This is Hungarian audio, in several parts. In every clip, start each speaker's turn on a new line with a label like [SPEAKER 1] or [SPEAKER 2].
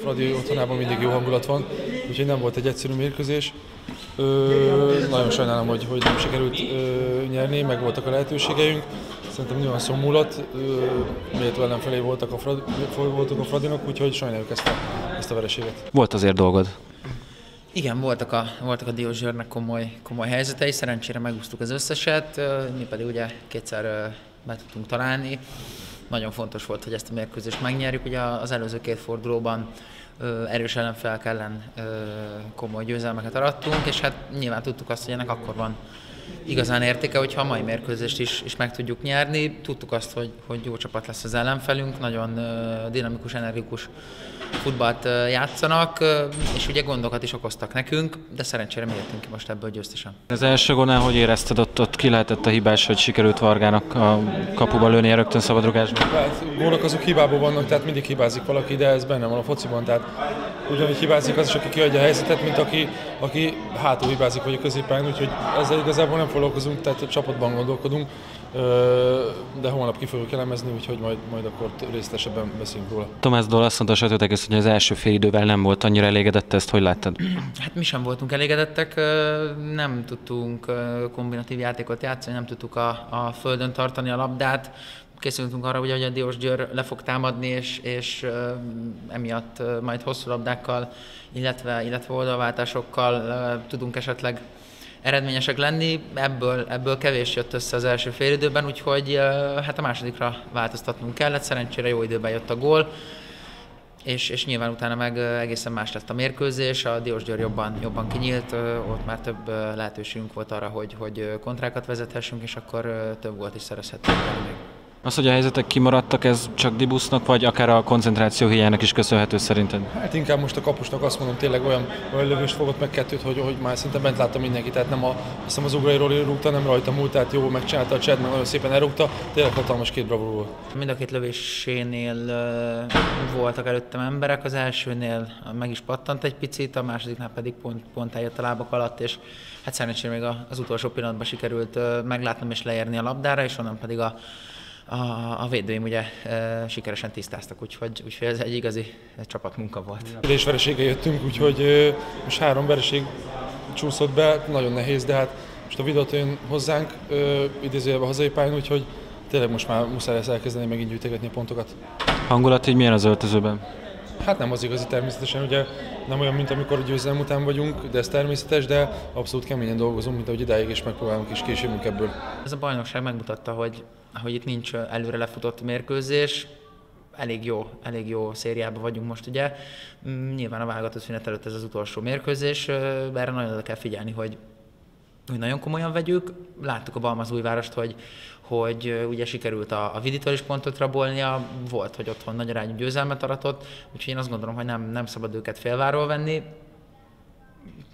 [SPEAKER 1] Fradi otthonában mindig jó hangulat van, úgyhogy nem volt egy egyszerű mérkőzés. Ö, nagyon sajnálom, hogy, hogy nem sikerült ö, nyerni, meg voltak a lehetőségeink. Szerintem nyilván múlott, méltó ellenfelé voltak a, Fradi, voltak a Fradinak, úgyhogy sajnáljuk ezt a, ezt a vereséget.
[SPEAKER 2] Volt azért dolgod?
[SPEAKER 3] Igen, voltak a, voltak a Diózsőrnek komoly, komoly helyzetei, szerencsére megúsztuk az összeset, mi pedig ugye kétszer be tudtunk találni. Nagyon fontos volt, hogy ezt a mérkőzést megnyerjük. Ugye az előző két fordulóban erős ellenfelek ellen komoly győzelmeket arattunk, és hát nyilván tudtuk azt, hogy ennek akkor van igazán értéke, hogyha a mai mérkőzést is, is meg tudjuk nyerni. Tudtuk azt, hogy, hogy jó csapat lesz az ellenfelünk, nagyon dinamikus, energikus futballt játszanak, és ugye gondokat is okoztak nekünk, de szerencsére mi jöttünk ki most ebből győztesen.
[SPEAKER 2] Az első gónál hogy érezted, ott, ott ki lehetett a hibás, hogy sikerült Vargának a kapuba lőni rögtön szabadrugásban?
[SPEAKER 1] Hát gólok azok hibából vannak, tehát mindig hibázik valaki, de ez benne van a fociban, tehát ugyanúgy hibázik az is, aki kiadja a helyzetet, mint aki, aki hátul hibázik vagy a középen, úgyhogy ezzel igazából nem foglalkozunk, tehát a csapatban gondolkodunk, de holnap ki fogjuk elemezni, úgyhogy majd, majd akkor részletesebben beszélünk róla.
[SPEAKER 2] Tomás Dól azt mondta a hogy az első fél idővel nem volt annyira elégedett, ezt hogy láttad?
[SPEAKER 3] Hát mi sem voltunk elégedettek, nem tudtunk kombinatív játékot játszani, nem tudtuk a, a földön tartani a labdát, készültünk arra, hogy a Diós Győr le fog támadni, és, és emiatt majd hosszú labdákkal, illetve, illetve oldalváltásokkal tudunk esetleg eredményesek lenni. Ebből, ebből kevés jött össze az első félidőben, úgyhogy hát a másodikra változtatnunk kellett. Szerencsére jó időben jött a gól és, és nyilván utána meg egészen más lett a mérkőzés, a Diós Győr jobban, jobban kinyílt, ott már több lehetőségünk volt arra, hogy, hogy kontrákat vezethessünk, és akkor több volt is szerezhetünk még.
[SPEAKER 2] Az, hogy a helyzetek kimaradtak, ez csak Dibusznak, vagy akár a koncentráció hiányának is köszönhető szerinted?
[SPEAKER 1] Hát inkább most a kapusnak azt mondom, tényleg olyan, olyan lövést fogott meg kettőt, hogy, hogy már szinte bent látta mindenki, tehát nem a, azt hiszem az Ugrai rúgta, nem rajta múlt, tehát jó megcsinálta a Csed, meg nagyon szépen elrúgta, tényleg hatalmas két bravúr volt.
[SPEAKER 3] Mind a két lövésénél uh, voltak előttem emberek, az elsőnél meg is pattant egy picit, a másodiknál pedig pont, pont eljött a lábak alatt, és hát szerencsére még az utolsó pillanatban sikerült uh, meglátnom és leérni a labdára, és onnan pedig a a, a védőim ugye e, sikeresen tisztáztak, úgyhogy, úgyhogy ez egy igazi csapatmunka volt.
[SPEAKER 1] És veresége jöttünk, úgyhogy e, most három vereség csúszott be, nagyon nehéz, de hát most a videót jön hozzánk, e, idézőjelben a hazai pályán, úgyhogy tényleg most már muszáj lesz elkezdeni megint gyűjtegetni a pontokat.
[SPEAKER 2] Hangulat így milyen az öltözőben?
[SPEAKER 1] Hát nem az igazi természetesen, ugye nem olyan, mint amikor győzelem után vagyunk, de ez természetes, de abszolút keményen dolgozunk, mint ahogy idáig is megpróbálunk is későbbünk ebből.
[SPEAKER 3] Ez a bajnokság megmutatta, hogy, hogy itt nincs előre lefutott mérkőzés, elég jó, elég jó szériában vagyunk most ugye. Mm, nyilván a válogatott szünet előtt ez az utolsó mérkőzés, erre nagyon oda kell figyelni, hogy hogy nagyon komolyan vegyük. Láttuk a Balmazújvárost, hogy, hogy ugye sikerült a, a Viditől is pontot rabolnia, volt, hogy otthon nagy arányú győzelmet aratott, úgyhogy én azt gondolom, hogy nem, nem szabad őket félváról venni,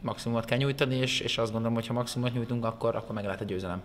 [SPEAKER 3] maximumot kell nyújtani, és, és azt gondolom, hogy ha maximumot nyújtunk, akkor, akkor meg lehet a győzelem.